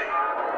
safety.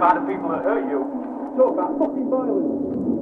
about the people that hurt you. Talk about fucking violence.